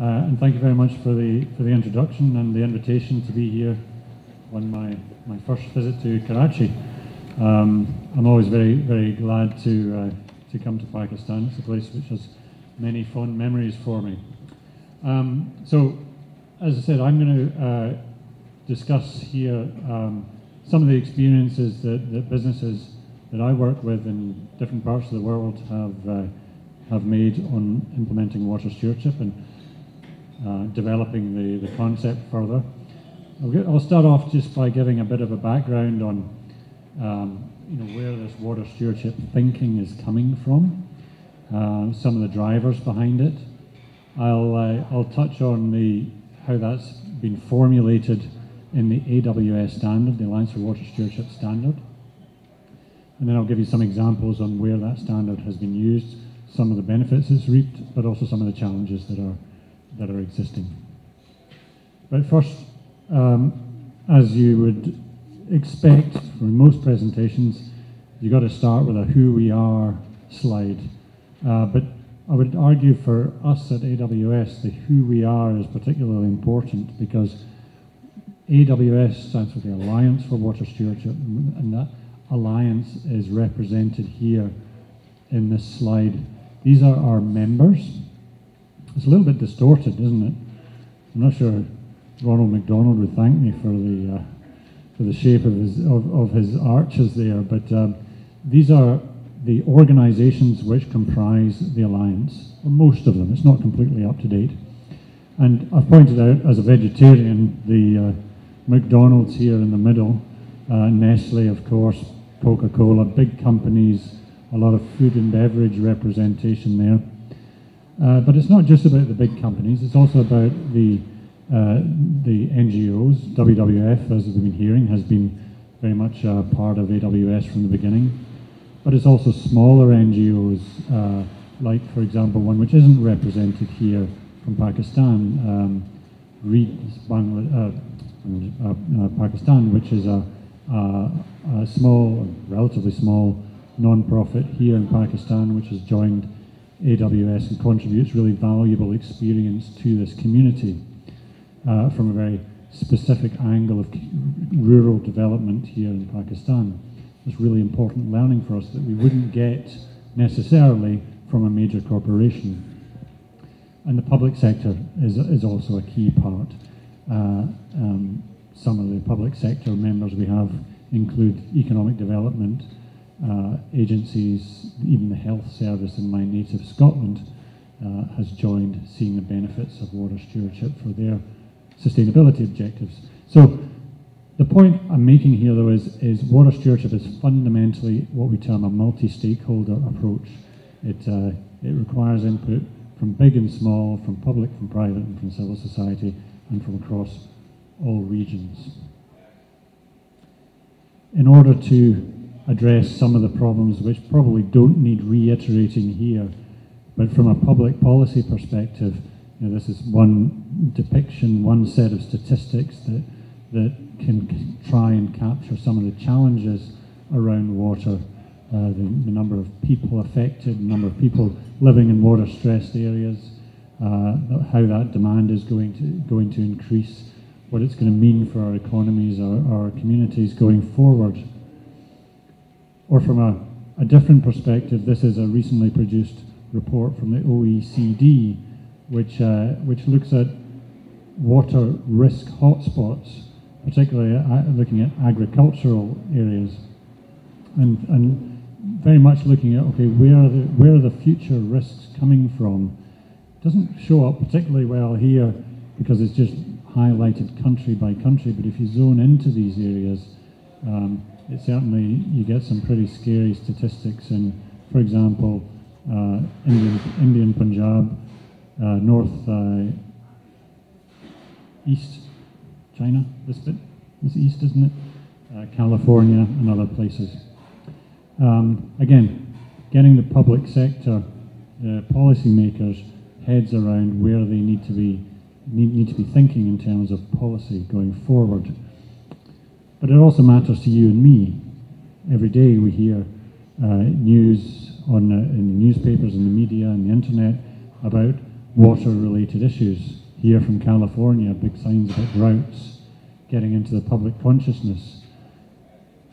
Uh, and thank you very much for the, for the introduction and the invitation to be here on my, my first visit to Karachi. Um, I'm always very, very glad to, uh, to come to Pakistan. It's a place which has many fond memories for me. Um, so, as I said, I'm going to uh, discuss here um, some of the experiences that, that businesses that I work with in different parts of the world have, uh, have made on implementing water stewardship and uh, developing the, the concept further. I'll, get, I'll, start off just by giving a bit of a background on um, you know, where this water stewardship thinking is coming from, uh, some of the drivers behind it. I'll, uh, I'll touch on the, how that's been formulated in the AWS standard, the Alliance for Water Stewardship standard. And then I'll give you some examples on where that standard has been used, some of the benefits it's reaped, but also some of the challenges that are, that are existing. But first, um, as you would expect from most presentations, you've got to start with a who we are slide. Uh, but I would argue for us at AWS, the who we are is particularly important because AWS stands for the Alliance for Water Stewardship, and that alliance is represented here in this slide. These are our members. It's a little bit distorted, isn't it? I'm not sure Ronald McDonald would thank me for the uh, for the shape of his of, of his arches there, but um, these are the organisations which comprise the alliance. Most of them. It's not completely up to date. And I've pointed out, as a vegetarian, the uh, McDonald's here in the middle, uh, Nestle, of course, Coca-Cola, big companies, a lot of food and beverage representation there. Uh, but it's not just about the big companies, it's also about the, uh, the NGOs. WWF, as we've been hearing, has been very much a part of AWS from the beginning. But it's also smaller NGOs, uh, like, for example, one which isn't represented here from Pakistan, um, uh, uh, Pakistan, which is a, a, a small, relatively small non-profit here in Pakistan, which has joined AWS and contributes really valuable experience to this community uh, from a very specific angle of rural development here in Pakistan. It's really important learning for us that we wouldn't get necessarily from a major corporation. And the public sector is, is also a key part. Uh, um, some of the public sector members we have include economic development uh, agencies, even the health service in my native Scotland uh, has joined seeing the benefits of water stewardship for their sustainability objectives. So the point I'm making here though is, is water stewardship is fundamentally what we term a multi-stakeholder approach. It, uh, it requires input from big and small, from public, from private, and from civil society, and from across all regions. In order to address some of the problems which probably don't need reiterating here, but from a public policy perspective, you know, this is one depiction, one set of statistics that, that can try and capture some of the challenges around water, uh, the, the, number of people affected, the number of people living in water-stressed areas, uh, how that demand is going to, going to increase, what it's going to mean for our economies, our, our communities going forward. Or from a, a different perspective, this is a recently produced report from the OECD, which, uh, which looks at water risk hotspots, particularly uh, looking at agricultural areas, and, and very much looking at, okay, where are the, where are the future risks coming from? doesn't show up particularly well here because it's just highlighted country by country, but if you zone into these areas, um, it certainly, you get some pretty scary statistics And for example, uh, Indian, Indian Punjab, uh, north uh, east China, this bit, this east, isn't it? Uh, California and other places. Um, again, getting the public sector uh, policymakers heads around where they need to be need, need to be thinking in terms of policy going forward. But it also matters to you and me. Every day we hear uh, news on uh, in the newspapers and the media and the internet about water-related issues. Here from California, big signs about droughts, getting into the public consciousness,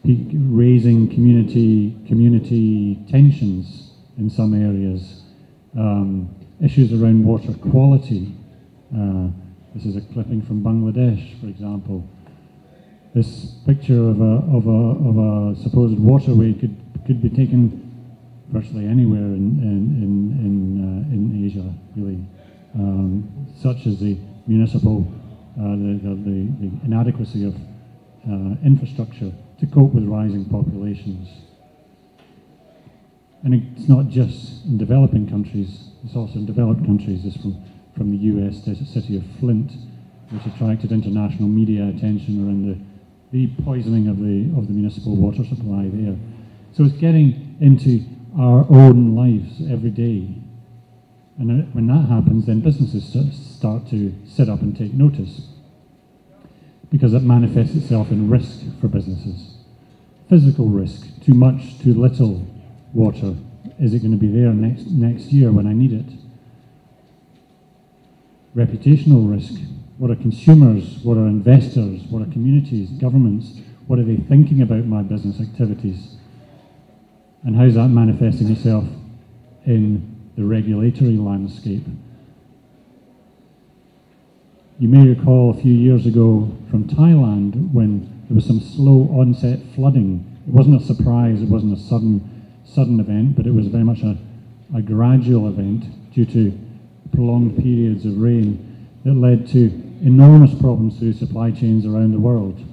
raising community community tensions in some areas, um, issues around water quality. Uh, this is a clipping from Bangladesh, for example. This picture of a, of a, of a supposed waterway could, could be taken virtually anywhere in, in, in, in, uh, in Asia, really, um, such as the municipal, uh, the, the, the, inadequacy of uh, infrastructure to cope with rising populations. And it's not just in developing countries, it's also in developed countries. This from, from the US there's a city of Flint, which attracted international media attention around the, the poisoning of the, of the municipal water supply there. So it's getting into our own lives every day. And when that happens, then businesses start to sit up and take notice because it manifests itself in risk for businesses. Physical risk, too much, too little water. Is it going to be there next, next year when I need it? Reputational risk. What are consumers? What are investors? What are communities, governments? What are they thinking about my business activities? And how's that manifesting itself in the regulatory landscape? You may recall a few years ago from Thailand when there was some slow onset flooding. It wasn't a surprise, it wasn't a sudden, sudden event, but it was very much a, a gradual event due to prolonged periods of rain that led to enormous problems through supply chains around the world.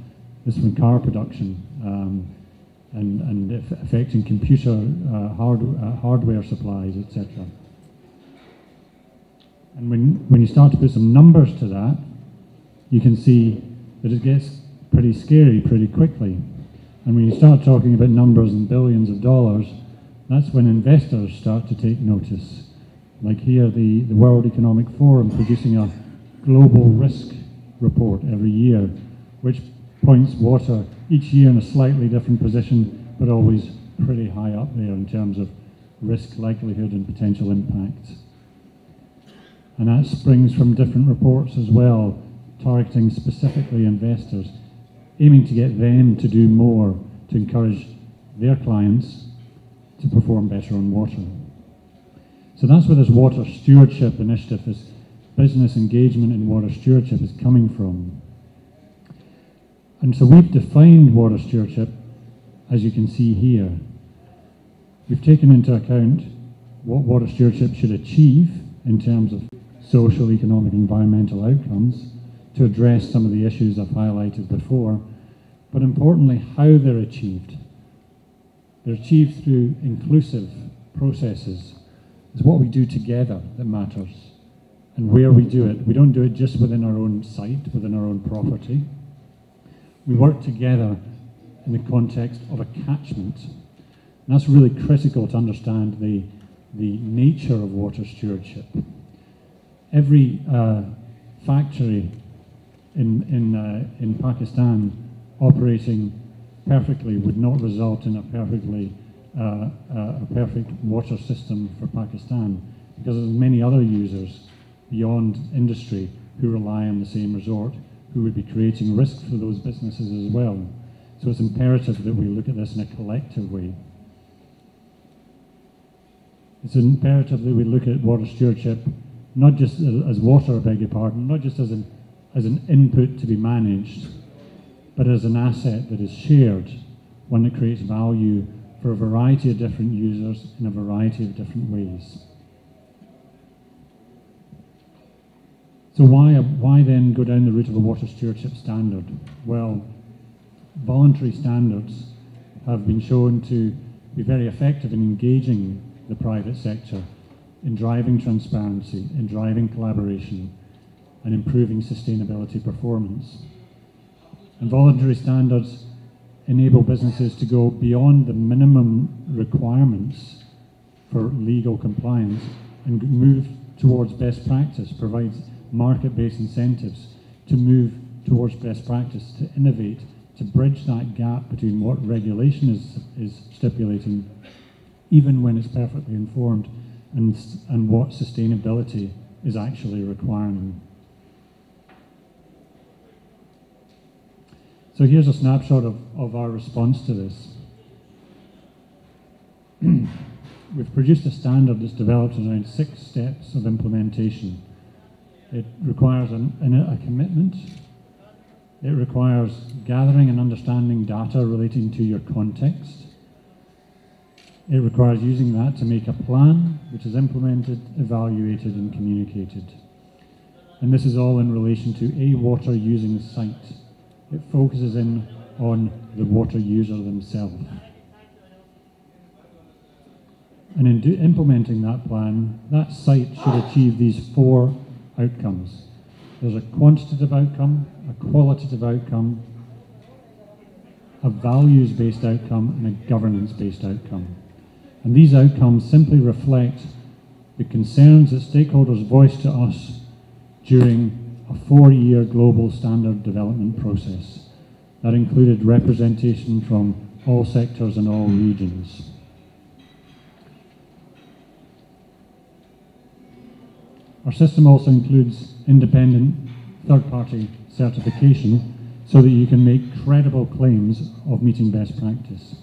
This from car production. Um, and, and affecting computer uh, hard, uh, hardware supplies, etc. And when, when you start to put some numbers to that, you can see that it gets pretty scary pretty quickly. And when you start talking about numbers and billions of dollars, that's when investors start to take notice. Like here, the, the World Economic Forum producing a global risk report every year, which points water each year in a slightly different position, but always pretty high up there in terms of risk, likelihood, and potential impact. And that springs from different reports as well, targeting specifically investors, aiming to get them to do more to encourage their clients to perform better on water. So that's where this water stewardship initiative, this business engagement in water stewardship is coming from. And so we've defined water stewardship, as you can see here. We've taken into account what water stewardship should achieve in terms of social, economic, environmental outcomes to address some of the issues I've highlighted before, but importantly, how they're achieved. They're achieved through inclusive processes. It's what we do together that matters and where we do it. We don't do it just within our own site, within our own property we work together in the context of a catchment. And that's really critical to understand the, the nature of water stewardship. Every uh, factory in, in, uh, in Pakistan operating perfectly would not result in a perfectly uh, uh a perfect water system for Pakistan because there's many other users beyond industry who rely on the same resort who would be creating risk for those businesses as well. So it's imperative that we look at this in a collective way. It's imperative that we look at water stewardship not just as water, I beg your pardon, not just as an, as an input to be managed, but as an asset that is shared, one that creates value for a variety of different users in a variety of different ways. So why, why then go down the route of a water stewardship standard? Well, voluntary standards have been shown to be very effective in engaging the private sector in driving transparency, in driving collaboration, and improving sustainability performance. And voluntary standards enable businesses to go beyond the minimum requirements for legal compliance and move towards best practice, provides market-based incentives to move towards best practice, to innovate, to bridge that gap between what regulation is, is stipulating, even when it's perfectly informed, and, and what sustainability is actually requiring. So here's a snapshot of, of our response to this. We've produced a standard that's developed around six steps of implementation. It requires an, a commitment. It requires gathering and understanding data relating to your context. It requires using that to make a plan, which is implemented, evaluated, and communicated. And this is all in relation to a water using site. It focuses in on the water user themselves. And in implementing that plan, that site should achieve these four outcomes. There's a quantitative outcome, a qualitative outcome, a values-based outcome, and a governance-based outcome. And these outcomes simply reflect the concerns that stakeholders voiced to us during a four-year global standard development process. That included representation from all sectors and all regions. Our system also includes independent third-party certification so that you can make credible claims of meeting best practice.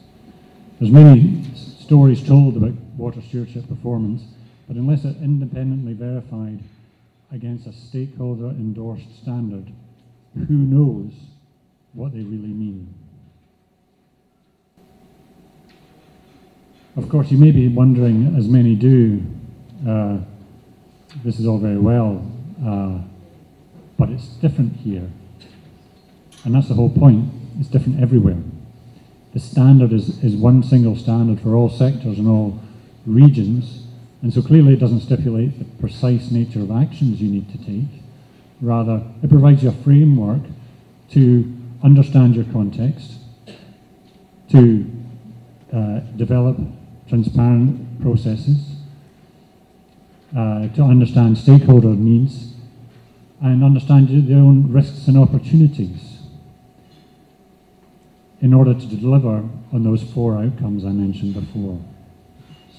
There's many stories told about water stewardship performance, but unless it's independently verified against a stakeholder endorsed standard, who knows what they really mean? Of course, you may be wondering, as many do, uh, this is all very well, uh, but it's different here. And that's the whole point. It's different everywhere the standard is, is one single standard for all sectors and all regions. And so clearly it doesn't stipulate the precise nature of actions you need to take. Rather, it provides you a framework to understand your context, to uh, develop transparent processes, uh, to understand stakeholder needs, and understand their own risks and opportunities in order to deliver on those four outcomes I mentioned before.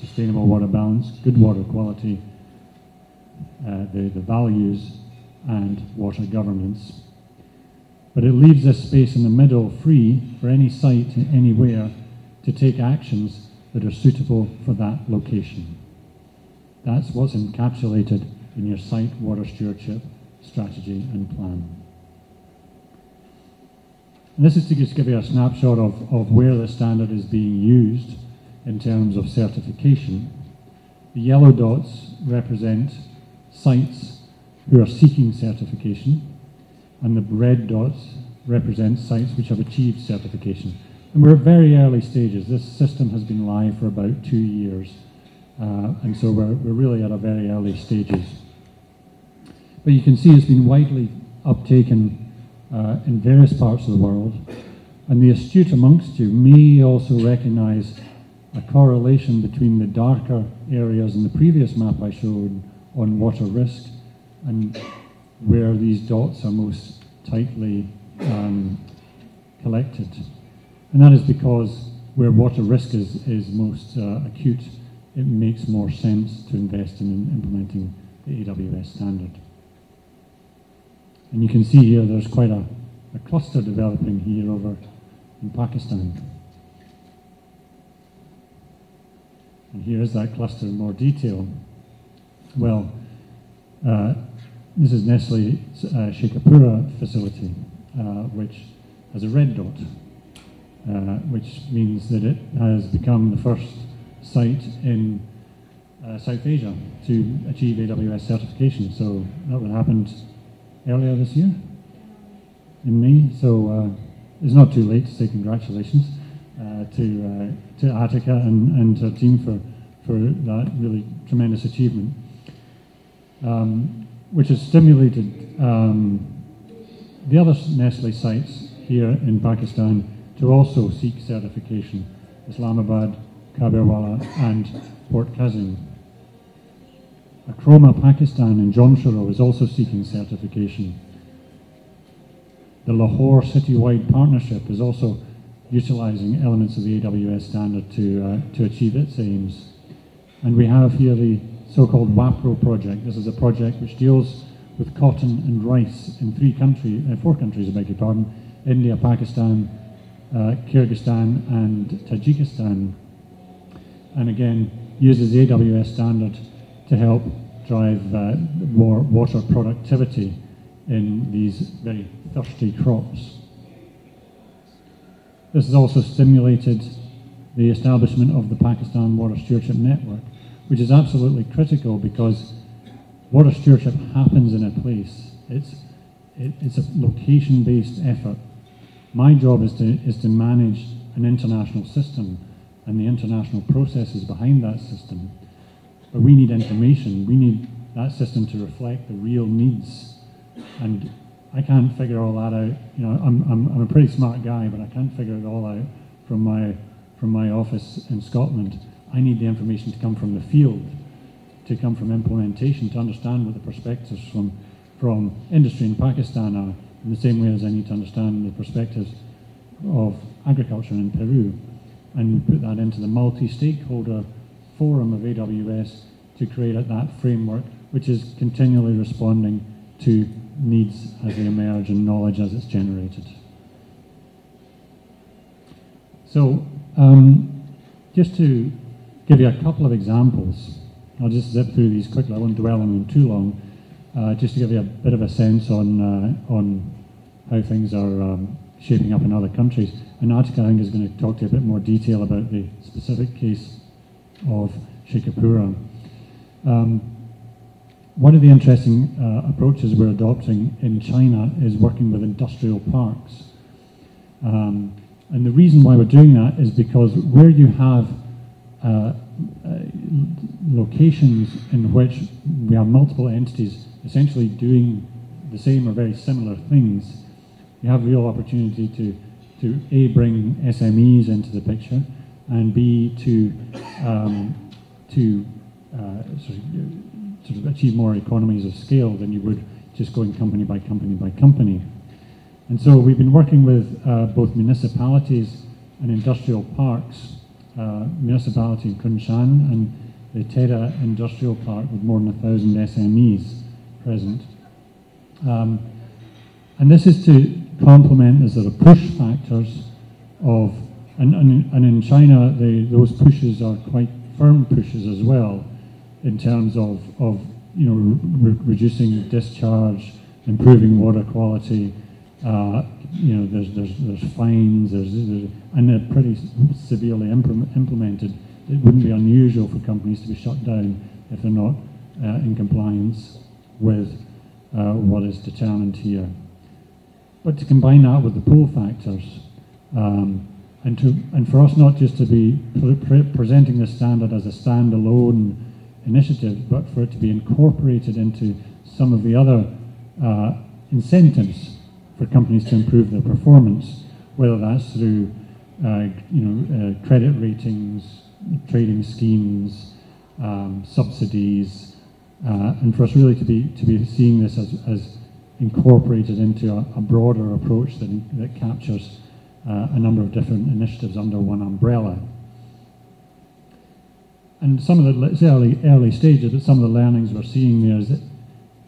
Sustainable water balance, good water quality, uh, the, the values, and water governance. But it leaves this space in the middle free for any site anywhere to take actions that are suitable for that location. That's what's encapsulated in your site water stewardship strategy and plan. And this is to just give you a snapshot of, of where the standard is being used in terms of certification. The yellow dots represent sites who are seeking certification, and the red dots represent sites which have achieved certification. And we're at very early stages. This system has been live for about two years, and so we're, we're really at a very early stages. But you can see it's been widely uptaken uh, in various parts of the world. And the astute amongst you may also recognize a correlation between the darker areas in the previous map I showed on water risk and where these dots are most tightly um, collected. And that is because where water risk is, is most uh, acute, it makes more sense to invest in implementing the AWS standard. And you can see here there's quite a, a cluster developing here over in Pakistan. And here's that cluster in more detail. Well, uh, this is Nestle uh, facility, uh, which has a red dot, uh, which means that it has become the first site in uh, South Asia to achieve AWS certification. So that would happen earlier this year in May. So uh, it's not too late to say congratulations uh, to uh, to Attica and, and her team for, for that really tremendous achievement, um, which has stimulated um, the other Nestle sites here in Pakistan to also seek certification, Islamabad, Kabirwala and Port Qasim. Archroma Pakistan in Jamshoro is also seeking certification. The Lahore Citywide Partnership is also utilizing elements of the AWS standard to, uh, to achieve its aims. And we have here the so-called WAPRO project. This is a project which deals with cotton and rice in three countries, uh, four countries, I beg your pardon, India, Pakistan, uh, Kyrgyzstan and Tajikistan. And again, uses the AWS standard to help drive uh, water productivity in these very thirsty crops. This has also stimulated the establishment of the Pakistan Water Stewardship Network, which is absolutely critical because water stewardship happens in a place. It's, it, it's a location-based effort. My job is to, is to manage an international system and the international processes behind that system. But we need information. We need that system to reflect the real needs. And I can't figure all that out. You know, I'm, I'm, I'm a pretty smart guy, but I can't figure it all out from my, from my office in Scotland. I need the information to come from the field, to come from implementation, to understand what the perspectives from, from industry in Pakistan are, in the same way as I need to understand the perspectives of agriculture in Peru and put that into the multi-stakeholder forum of AWS to create that framework which is continually responding to needs as they emerge and knowledge as it's generated. So um, just to give you a couple of examples, I'll just zip through these quickly, I won't dwell on them too long, uh, just to give you a bit of a sense on, uh, on how things are um, shaping up in other countries. And Atika, I think, is going to talk to you a bit more detail about the specific case of Sheikhupura. Um, one of the interesting uh, approaches we're adopting in China is working with industrial parks. Um, and the reason why we're doing that is because where you have uh, uh, locations in which we have multiple entities essentially doing the same or very similar things, you have real opportunity to to A, bring SMEs into the picture, and B, to, um, to uh, sort, of, sort of achieve more economies of scale than you would just going company by company by company. And so we've been working with uh, both municipalities and industrial parks, uh, municipality in Kunshan and the Teda Industrial Park with more than a thousand SMEs present. Um, and this is to complement the sort of push factors of, and, and, and in China, they, those pushes are quite firm pushes as well, in terms of, of you know, re reducing discharge, improving water quality, uh, you know, there's, there's, there's fines, there's, there's, and they're pretty severely implemented. It wouldn't be unusual for companies to be shut down if they're not uh, in compliance with uh, what is determined here. But to combine that with the pull factors, um, and, to, and for us not just to be pre presenting the standard as a standalone initiative, but for it to be incorporated into some of the other uh, incentives for companies to improve their performance, whether that's through uh, you know, uh, credit ratings, trading schemes, um, subsidies, uh, and for us really to be, to be seeing this as, as incorporated into a, a broader approach that, that captures uh, a number of different initiatives under one umbrella. And some of the early, early stages, but some of the learnings we're seeing there is that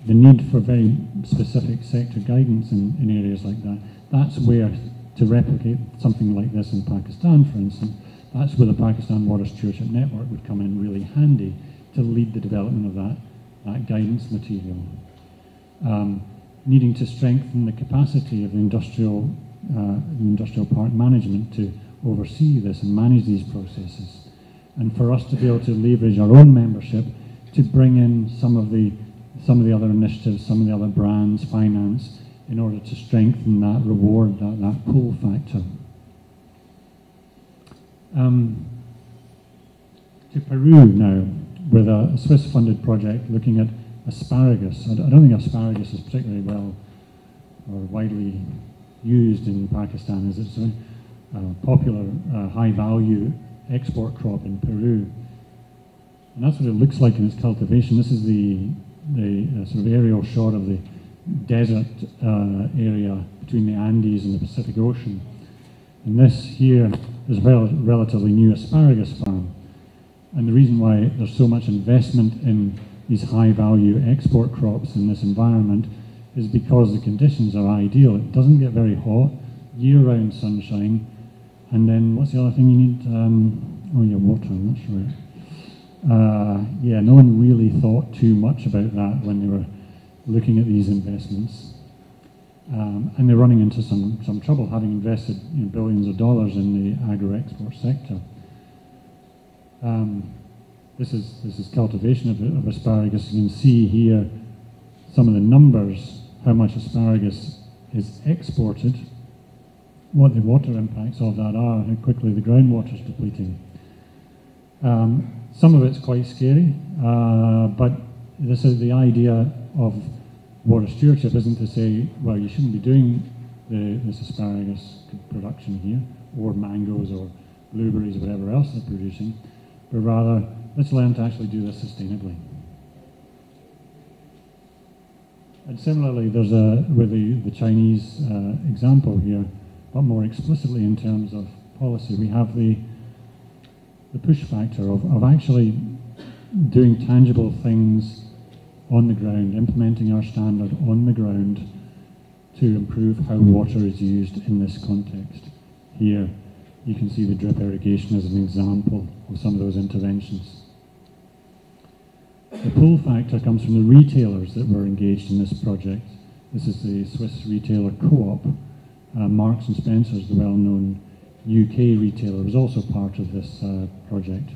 the need for very specific sector guidance in, in areas like that. That's where to replicate something like this in Pakistan, for instance, that's where the Pakistan Water Stewardship Network would come in really handy to lead the development of that, that guidance material. Um, needing to strengthen the capacity of the industrial, uh, industrial park management to oversee this and manage these processes. And for us to be able to leverage our own membership to bring in some of the, some of the other initiatives, some of the other brands, finance, in order to strengthen that reward, that, that pull factor. Um, to Peru now, with a, a Swiss-funded project looking at asparagus. I don't think asparagus is particularly well or widely used in Pakistan as it's a uh, popular uh, high value export crop in Peru. And that's what it looks like in its cultivation. This is the, the uh, sort of aerial shot of the desert uh, area between the Andes and the Pacific Ocean. And this here is a rel relatively new asparagus farm. And the reason why there's so much investment in these high value export crops in this environment is because the conditions are ideal. It doesn't get very hot, year round sunshine, and then what's the other thing you need? Um, oh, yeah, water, that's right. Uh, yeah, no one really thought too much about that when they were looking at these investments. Um, and they're running into some, some trouble having invested you know, billions of dollars in the agro-export sector. Um, this is, this is cultivation of, of asparagus. You can see here some of the numbers, how much asparagus is exported, what the water impacts of that are, how quickly the groundwater is depleting. Um, some of it's quite scary, uh, but this is the idea of water stewardship isn't to say, well, you shouldn't be doing the, this asparagus production here, or mangoes, or blueberries, or whatever else they're producing, but rather let's learn to actually do this sustainably. And similarly, there's a, with the, the Chinese uh, example here, but more explicitly in terms of policy, we have the, the push factor of, of actually doing tangible things on the ground, implementing our standard on the ground to improve how water is used in this context. Here, you can see the drip irrigation as an example of some of those interventions. The pull factor comes from the retailers that were engaged in this project. This is the Swiss retailer Co-op. Uh, Marks and Spencer's, the well-known UK retailer, was also part of this uh, project.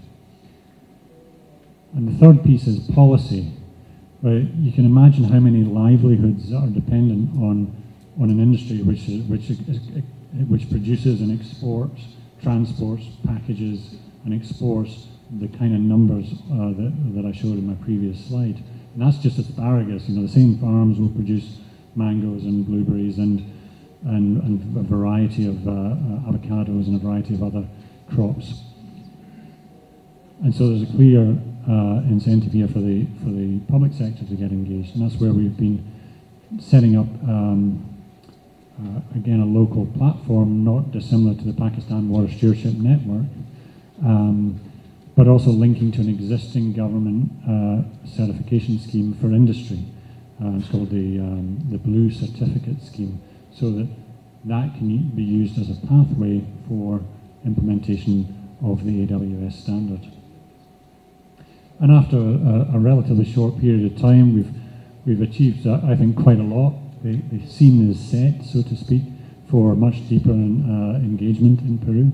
And the third piece is policy. Right? You can imagine how many livelihoods are dependent on, on an industry which, is, which, is, which produces and exports, transports, packages, and exports the kind of numbers uh, that, that I showed in my previous slide. And that's just asparagus. You know, the same farms will produce mangoes and blueberries and, and, and a variety of uh, uh, avocados and a variety of other crops. And so there's a clear uh, incentive here for the, for the public sector to get engaged. And that's where we've been setting up, um, uh, again, a local platform, not dissimilar to the Pakistan Water Stewardship Network. Um, but also linking to an existing government uh, certification scheme for industry. Uh, it's called the, um, the Blue Certificate Scheme, so that that can be used as a pathway for implementation of the AWS standard. And after a, a relatively short period of time, we've, we've achieved, uh, I think, quite a lot. The, the scene is set, so to speak, for much deeper uh, engagement in Peru.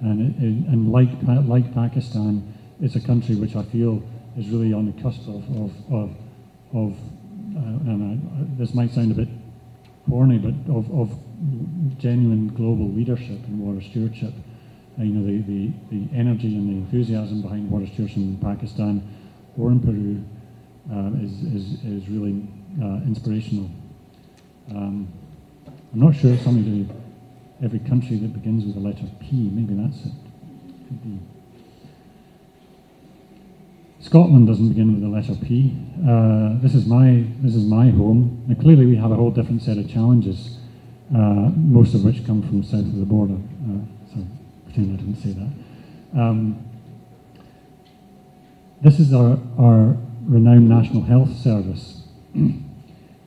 And, it, and like, like Pakistan, it's a country which I feel is really on the cusp of, of, of, of uh, and I, this might sound a bit corny, but of, of genuine global leadership in water stewardship. Uh, you know, the, the, the energy and the enthusiasm behind water stewardship in Pakistan or in Peru uh, is, is, is really uh, inspirational. Um, I'm not sure it's something to every country that begins with the letter P. Maybe that's it. Could be. Scotland doesn't begin with the letter P. Uh, this is my this is my home. Now, clearly, we have a whole different set of challenges, uh, most of which come from south of the border. Uh, so pretend I didn't say that. Um, this is our, our renowned National Health Service. it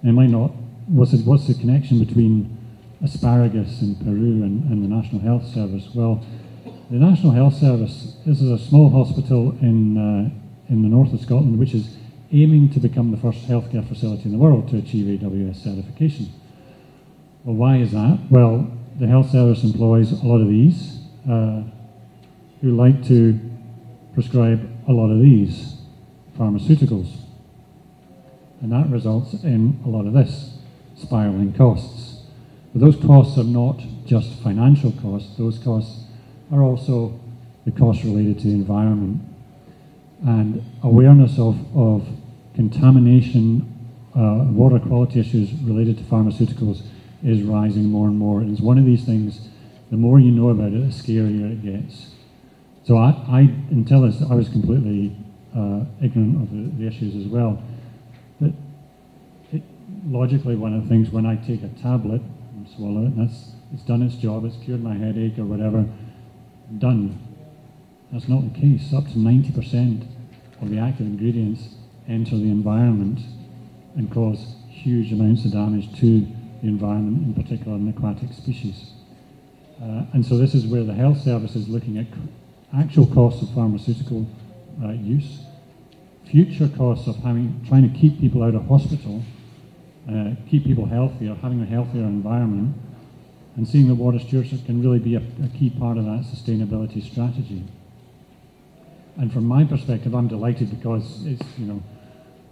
might not. What's, it, what's the connection between asparagus in Peru and, and the National Health Service. Well, the National Health Service, this is a small hospital in, uh, in the north of Scotland, which is aiming to become the first healthcare facility in the world to achieve AWS certification. Well, why is that? Well, the health service employs a lot of these uh, who like to prescribe a lot of these pharmaceuticals. And that results in a lot of this spiraling costs. But those costs are not just financial costs, those costs are also the costs related to the environment. And awareness of, of contamination, uh, water quality issues related to pharmaceuticals is rising more and more. And it's one of these things, the more you know about it, the scarier it gets. So I, I until this, I was completely uh, ignorant of the, the, issues as well. But it, logically, one of the things when I take a tablet, swallow it, and that's it's done its job, it's cured my headache or whatever, done. That's not the case. Up to 90% of the active ingredients enter the environment and cause huge amounts of damage to the environment, in particular in aquatic species. Uh, and so this is where the health service is looking at actual costs of pharmaceutical uh, use, future costs of having, trying to keep people out of hospital, uh, keep people healthier, having a healthier environment, and seeing that water stewardship can really be a, a key part of that sustainability strategy. And from my perspective, I'm delighted because it's, you know,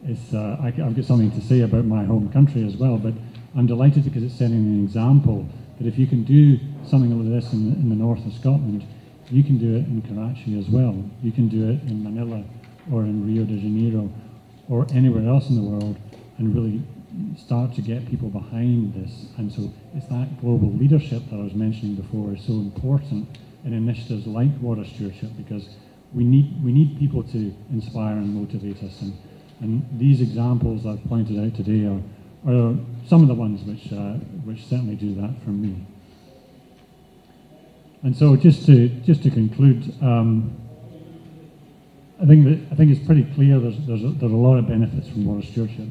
it's, uh, I, have got something to say about my home country as well, but I'm delighted because it's setting an example that if you can do something like this in the, in the north of Scotland, you can do it in Karachi as well. You can do it in Manila or in Rio de Janeiro or anywhere else in the world and really start to get people behind this. And so it's that global leadership that I was mentioning before is so important in initiatives like water stewardship because we need, we need people to inspire and motivate us. And, and these examples I've pointed out today are, are some of the ones which, uh, which certainly do that for me. And so just to, just to conclude, um, I think that I think it's pretty clear there's there's a, there's a lot of benefits from water stewardship,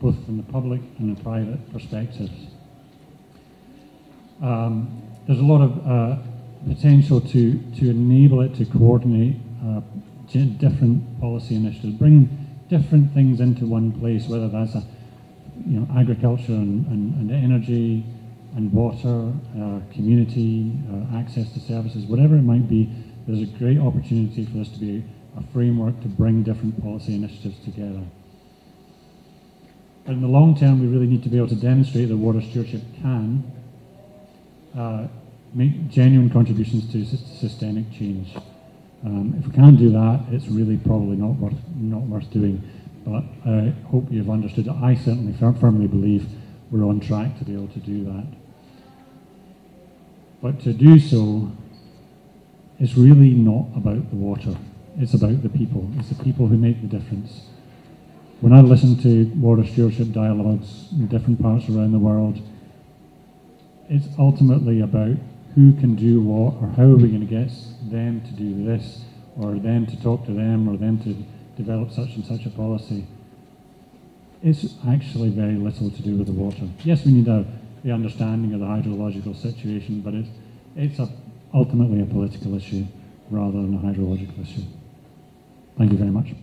both from the public and the private perspectives. Um, there's a lot of uh, potential to to enable it to coordinate uh, different policy initiatives, bring different things into one place, whether that's a you know agriculture and, and, and energy and water, uh, community, uh, access to services, whatever it might be. There's a great opportunity for this to be a framework to bring different policy initiatives together. In the long term, we really need to be able to demonstrate that water stewardship can uh, make genuine contributions to systemic change. Um, if we can't do that, it's really probably not worth, not worth doing. But I hope you've understood that I certainly firmly believe we're on track to be able to do that. But to do so, it's really not about the water. It's about the people. It's the people who make the difference. When I listen to water stewardship dialogues in different parts around the world, it's ultimately about who can do what or how are we going to get them to do this or them to talk to them or them to develop such and such a policy. It's actually very little to do with the water. Yes, we need a, the understanding of the hydrological situation, but it's, it's a, ultimately a political issue rather than a hydrological issue. Thank you very much.